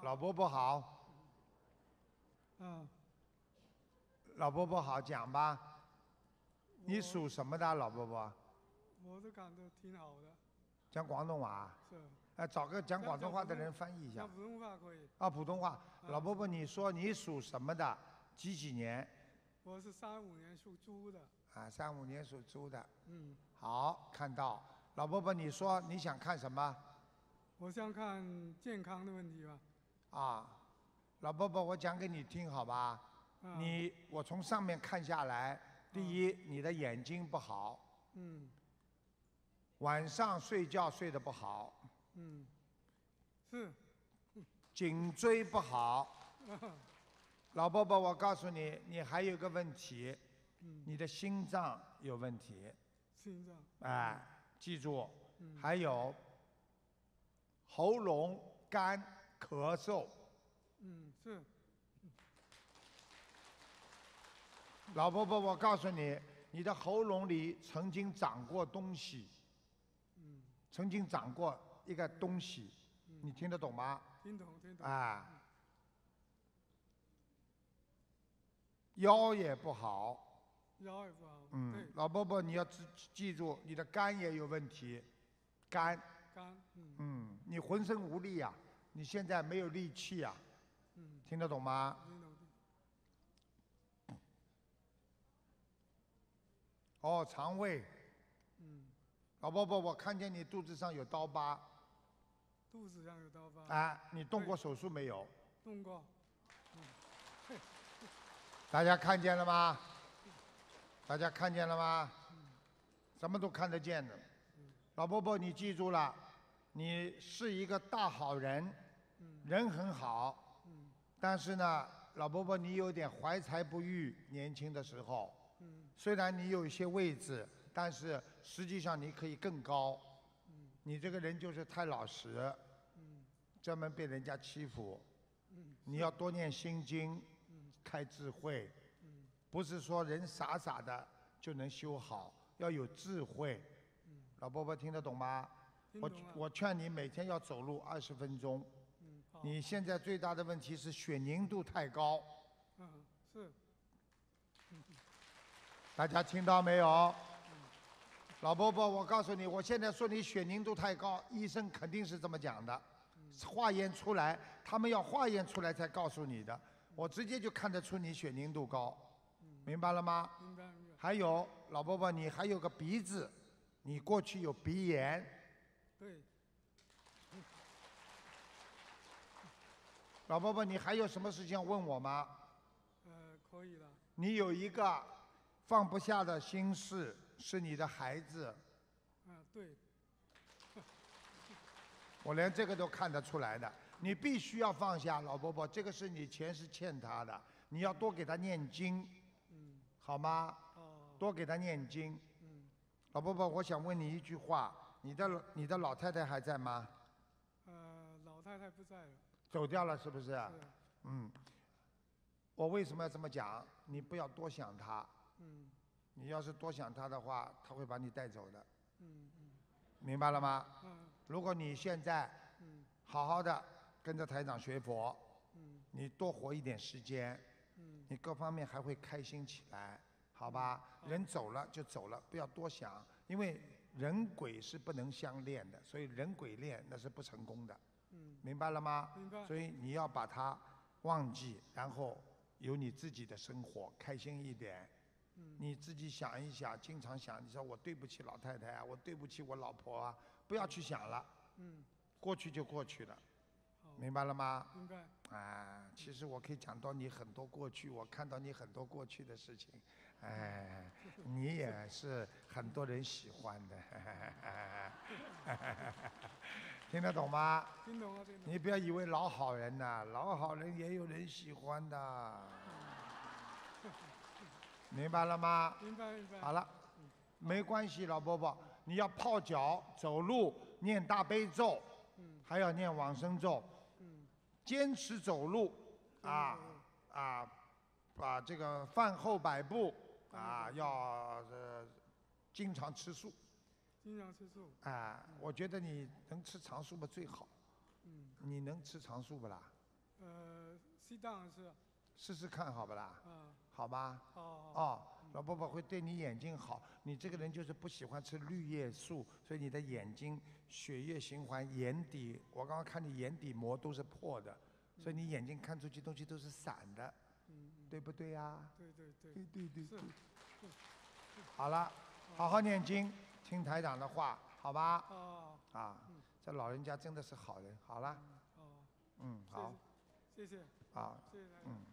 老伯伯好，嗯，老伯伯好，讲吧。你属什么的，老伯伯？我都感觉挺好的，讲广东话。是。哎，找个讲广东话的人翻译一下讲。普通话可以。啊，普通话。老伯伯，你说你属什么的？几几年？我是三五年属猪的，啊，三五年属猪的。嗯，好，看到。老伯伯，你说你想看什么？我想看健康的问题吧。啊，老伯伯，我讲给你听好吧？啊你，我从上面看下来，第一，你的眼睛不好，嗯。晚上睡觉睡得不好，嗯，是，颈椎不好。老伯伯，我告诉你，你还有个问题，嗯，你的心脏有问题，心脏，哎，记住，嗯。还有喉咙干咳嗽。嗯是，老婆婆，我告诉你，你的喉咙里曾经长过东西，嗯，曾经长过一个东西，你听得懂吗？听懂听懂。啊，腰也不好，腰也不好，嗯，，老伯伯你要记记住，你的肝也有问题，肝，肝，嗯。嗯，你浑身无力呀、你现在没有力气呀、嗯，听得懂吗？哦，肠胃，嗯，老婆婆，我看见你肚子上有刀疤，肚子上有刀疤。啊，你动过手术没有？动过。嗯，大家看见了吗？大家看见了吗？什么都看得见的。老伯伯，你记住了，你是一个大好人，人很好，但是呢，老伯伯你有点怀才不遇，年轻的时候，虽然你有一些位置，但是实际上你可以更高。你这个人就是太老实，专门被人家欺负。你要多念心经，开智慧，不是说人傻傻的就能修好，要有智慧。老伯伯听得懂吗？我我劝你每天要走路二十分钟。嗯好。你现在最大的问题是血凝度太高，嗯是，大家听到没有？老伯伯，我告诉你，我现在说你血凝度太高，医生肯定是这么讲的，化验出来，他们要化验出来才告诉你的。我直接就看得出你血凝度高，明白了吗？明白。还有老伯伯，你还有个鼻子，你过去有鼻炎，对，老伯伯，你还有什么事情要问我吗？呃，可以了。你有一个放不下的心事，是你的孩子，啊，对，我连这个都看得出来的。你必须要放下，老伯伯，这个是你前世欠他的，你要多给他念经，嗯，好吗？哦，多给他念经。嗯，老伯伯，我想问你一句话，你的你的老太太还在吗？呃，老太太不在了。走掉了是不是？是，嗯。我为什么要这么讲？你不要多想她，嗯你要是多想她的话，她会把你带走的，嗯嗯明白了吗？嗯如果你现在嗯好好的跟着台长学佛，嗯你多活一点时间，嗯你各方面还会开心起来，好吧？人走了就走了，不要多想，因为人鬼是不能相恋的，所以人鬼恋那是不成功的，嗯。明白了吗？明白。所以你要把它忘记，然后有你自己的生活，开心一点。嗯。你自己想一想，经常想，你说我对不起老太太啊，我对不起我老婆啊，不要去想了，嗯，过去就过去了，好，明白了吗？明白。啊，其实我可以讲到你很多过去，我看到你很多过去的事情，哎，你也是很多人喜欢的，听得懂吗？听懂了，听懂了。你不要以为老好人呐、老好人也有人喜欢的，明白了吗？明白明白。好了，没关系，老伯伯，你要泡脚、走路、念大悲咒，嗯还要念往生咒，嗯坚持走路啊啊，把这个饭后百步啊，要呃经常吃素经常吃素。啊。我觉得你能吃长素吧最好，嗯，你能吃长素不啦？呃，适当是试试看好不啦？啊，好吧？哦，哦，老伯伯会对你眼睛好。你这个人就是不喜欢吃绿叶素，所以你的眼睛血液循环、眼底，我刚刚看你眼底膜都是破的，所以你眼睛看出去东西都是散的，对不对呀、对对对，对对对。好了，好好念经，听台长的话，好吧？哦啊，这老人家真的是好人。好了，哦，嗯，好，谢谢，啊，谢谢。嗯。